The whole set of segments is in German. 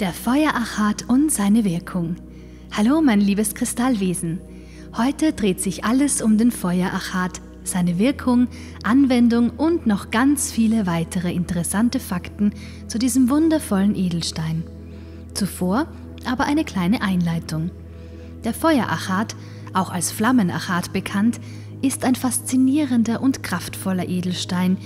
Der Feuerachat und seine Wirkung. Hallo, mein liebes Kristallwesen. Heute dreht sich alles um den Feuerachat, seine Wirkung, Anwendung und noch ganz viele weitere interessante Fakten zu diesem wundervollen Edelstein. Zuvor aber eine kleine Einleitung. Der Feuerachat, auch als Flammenachat bekannt, ist ein faszinierender und kraftvoller Edelstein,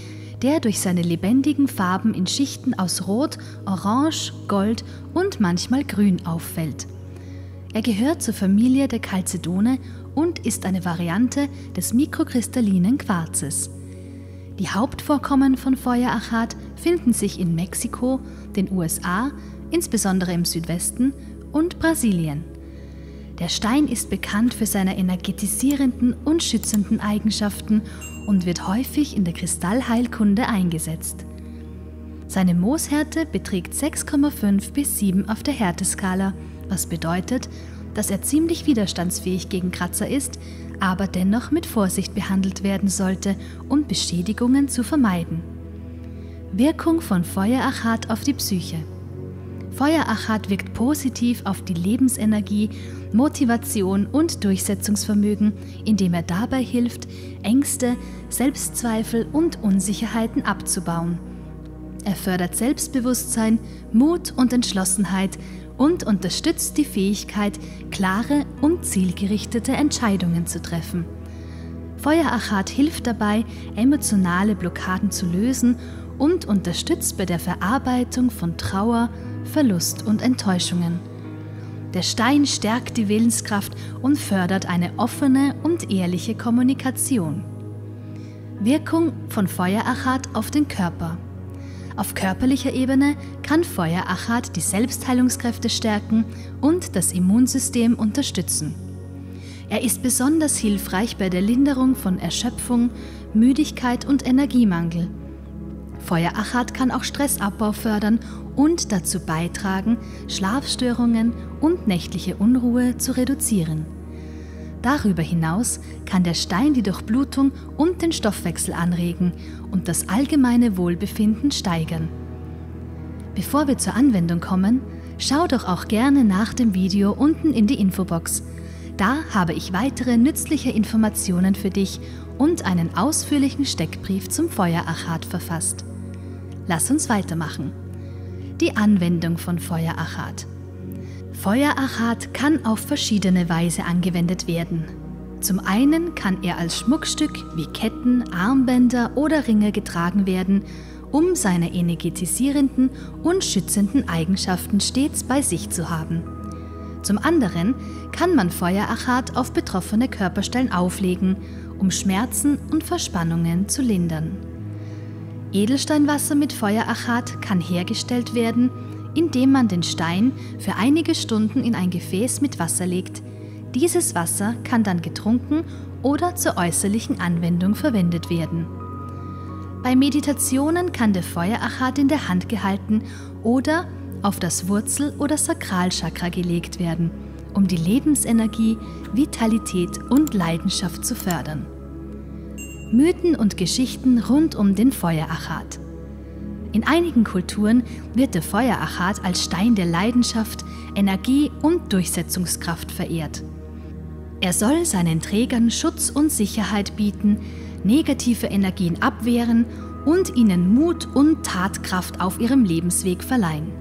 der durch seine lebendigen Farben in Schichten aus Rot, Orange, Gold und manchmal Grün auffällt. Er gehört zur Familie der Chalcedone und ist eine Variante des mikrokristallinen Quarzes. Die Hauptvorkommen von Feuerachat finden sich in Mexiko, den USA, insbesondere im Südwesten, und Brasilien. Der Stein ist bekannt für seine energetisierenden und schützenden Eigenschaften und wird häufig in der Kristallheilkunde eingesetzt. Seine Mooshärte beträgt 6,5 bis 7 auf der Härteskala, was bedeutet, dass er ziemlich widerstandsfähig gegen Kratzer ist, aber dennoch mit Vorsicht behandelt werden sollte, um Beschädigungen zu vermeiden. Wirkung von Feuerachat auf die Psyche. Feuerachat wirkt positiv auf die Lebensenergie, Motivation und Durchsetzungsvermögen, indem er dabei hilft, Ängste, Selbstzweifel und Unsicherheiten abzubauen. Er fördert Selbstbewusstsein, Mut und Entschlossenheit und unterstützt die Fähigkeit, klare und zielgerichtete Entscheidungen zu treffen. Feuerachat hilft dabei, emotionale Blockaden zu lösen und unterstützt bei der Verarbeitung von Trauer, Verlust und Enttäuschungen. Der Stein stärkt die Willenskraft und fördert eine offene und ehrliche Kommunikation. Wirkung von Feuerachat auf den Körper. Auf körperlicher Ebene kann Feuerachat die Selbstheilungskräfte stärken und das Immunsystem unterstützen. Er ist besonders hilfreich bei der Linderung von Erschöpfung, Müdigkeit und Energiemangel Feuerachat kann auch Stressabbau fördern und dazu beitragen, Schlafstörungen und nächtliche Unruhe zu reduzieren. Darüber hinaus kann der Stein die Durchblutung und den Stoffwechsel anregen und das allgemeine Wohlbefinden steigern. Bevor wir zur Anwendung kommen, schau doch auch gerne nach dem Video unten in die Infobox. Da habe ich weitere nützliche Informationen für dich und einen ausführlichen Steckbrief zum Feuerachat verfasst. Lass uns weitermachen. Die Anwendung von Feuerachat. Feuerachat kann auf verschiedene Weise angewendet werden. Zum einen kann er als Schmuckstück wie Ketten, Armbänder oder Ringe getragen werden, um seine energetisierenden und schützenden Eigenschaften stets bei sich zu haben. Zum anderen kann man Feuerachat auf betroffene Körperstellen auflegen, um Schmerzen und Verspannungen zu lindern. Edelsteinwasser mit Feuerachat kann hergestellt werden, indem man den Stein für einige Stunden in ein Gefäß mit Wasser legt. Dieses Wasser kann dann getrunken oder zur äußerlichen Anwendung verwendet werden. Bei Meditationen kann der Feuerachat in der Hand gehalten oder auf das Wurzel- oder Sakralchakra gelegt werden, um die Lebensenergie, Vitalität und Leidenschaft zu fördern. Mythen und Geschichten rund um den Feuerachat. In einigen Kulturen wird der Feuerachat als Stein der Leidenschaft, Energie und Durchsetzungskraft verehrt. Er soll seinen Trägern Schutz und Sicherheit bieten, negative Energien abwehren und ihnen Mut und Tatkraft auf ihrem Lebensweg verleihen.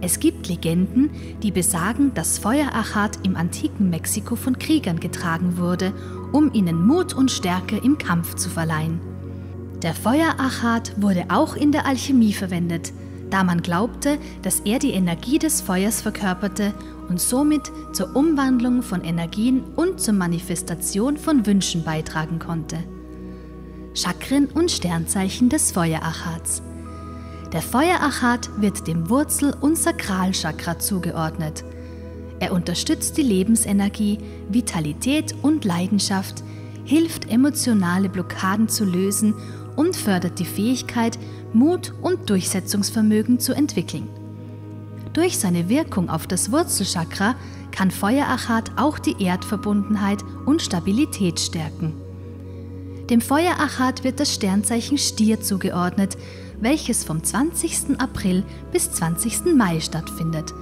Es gibt Legenden, die besagen, dass Feuerachat im antiken Mexiko von Kriegern getragen wurde um ihnen Mut und Stärke im Kampf zu verleihen. Der Feuerachat wurde auch in der Alchemie verwendet, da man glaubte, dass er die Energie des Feuers verkörperte und somit zur Umwandlung von Energien und zur Manifestation von Wünschen beitragen konnte. Chakren und Sternzeichen des Feuerachats. Der Feuerachat wird dem Wurzel- und Sakralchakra zugeordnet – er unterstützt die Lebensenergie, Vitalität und Leidenschaft, hilft emotionale Blockaden zu lösen und fördert die Fähigkeit, Mut und Durchsetzungsvermögen zu entwickeln. Durch seine Wirkung auf das Wurzelchakra kann Feuerachat auch die Erdverbundenheit und Stabilität stärken. Dem Feuerachat wird das Sternzeichen Stier zugeordnet, welches vom 20. April bis 20. Mai stattfindet.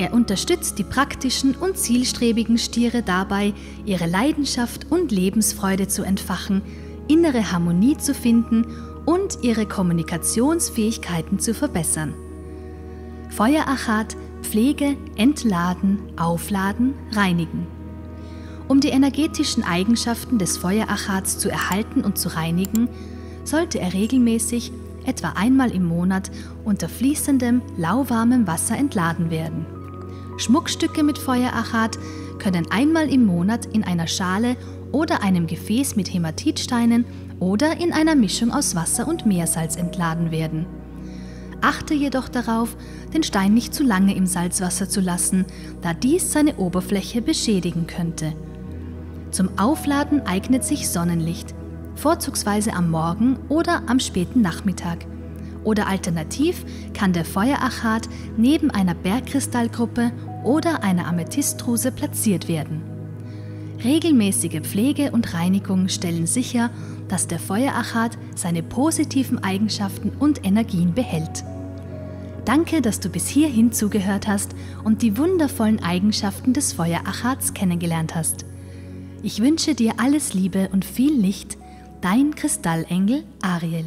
Er unterstützt die praktischen und zielstrebigen Stiere dabei, ihre Leidenschaft und Lebensfreude zu entfachen, innere Harmonie zu finden und ihre Kommunikationsfähigkeiten zu verbessern. Feuerachat Pflege, Entladen, Aufladen, Reinigen. Um die energetischen Eigenschaften des Feuerachats zu erhalten und zu reinigen, sollte er regelmäßig, etwa einmal im Monat, unter fließendem, lauwarmem Wasser entladen werden. Schmuckstücke mit Feuerachat können einmal im Monat in einer Schale oder einem Gefäß mit Hämatitsteinen oder in einer Mischung aus Wasser und Meersalz entladen werden. Achte jedoch darauf, den Stein nicht zu lange im Salzwasser zu lassen, da dies seine Oberfläche beschädigen könnte. Zum Aufladen eignet sich Sonnenlicht, vorzugsweise am Morgen oder am späten Nachmittag. Oder alternativ kann der Feuerachat neben einer Bergkristallgruppe oder einer Amethystdruse platziert werden. Regelmäßige Pflege und Reinigung stellen sicher, dass der Feuerachat seine positiven Eigenschaften und Energien behält. Danke, dass du bis hierhin zugehört hast und die wundervollen Eigenschaften des Feuerachats kennengelernt hast. Ich wünsche dir alles Liebe und viel Licht, dein Kristallengel Ariel.